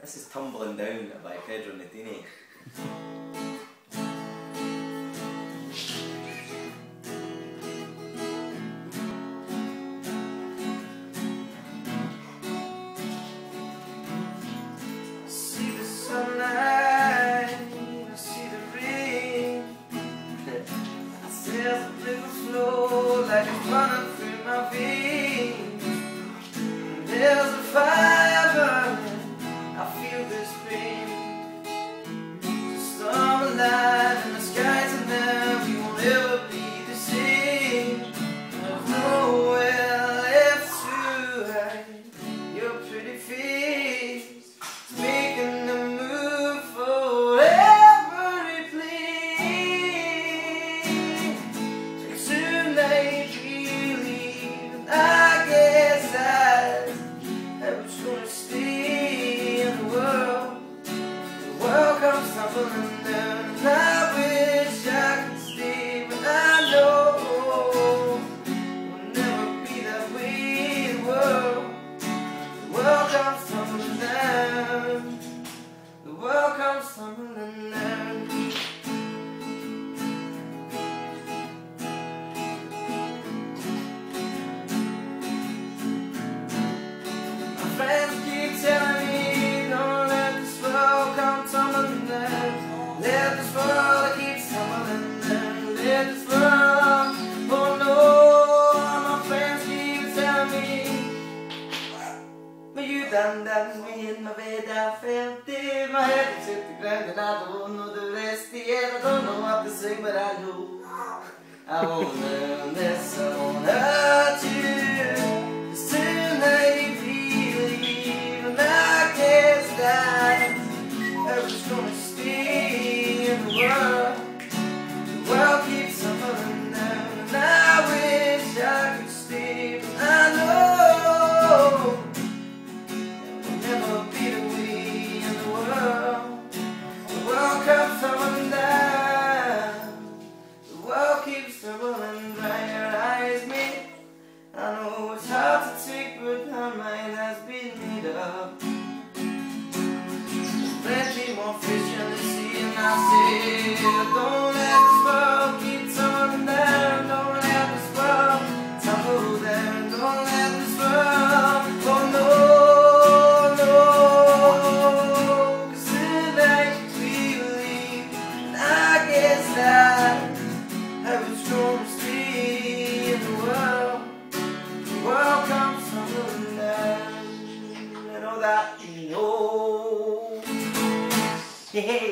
This is Tumbling Down by Pedro Nutini. see the sunlight, I see the rain. River flow like it's running through my veins. There's comes tumbling Ljudan den min med vida hit the ground and I don't know the rest yet I know what to sing but I know I won't learn made up. Plenty more fish in the sea, and I say, don't let this world keep tumbling down. Don't let this world tumble down. Don't let this world, oh no. that I was stay がいいよ、